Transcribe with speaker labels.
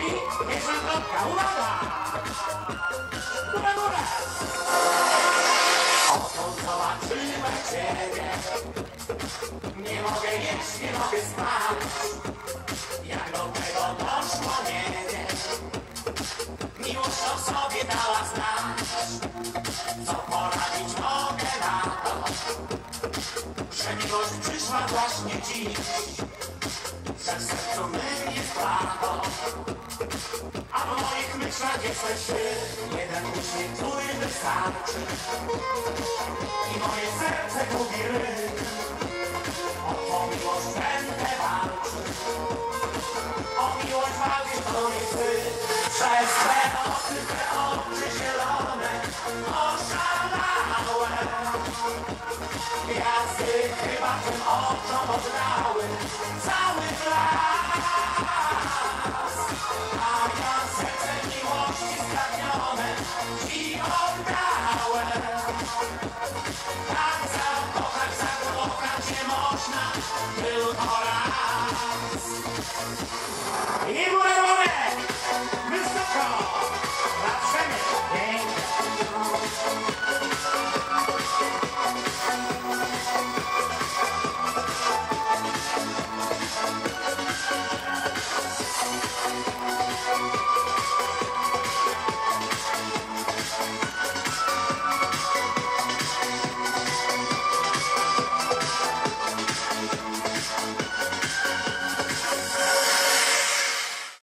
Speaker 1: gotowi? Pierwsza kropka, uwaga! Górę, górę! Oto zobaczyłem ciebie Nie mogę jeść, nie mogę spać Jak do tego doszło, nie wiem Miłość o sobie dała znać Co poradzić mogę na to Że miłość przyszła właśnie dziś Że w my myślach jesteś ty Jeden uśmiech twój wystarczy. I moje serce gubi rytm O tą miłość będę walczyć O miłość walczyć to nie ty. Przez te oczy, te oczy zielone Oszalałe Gwiazdy chyba tym oczom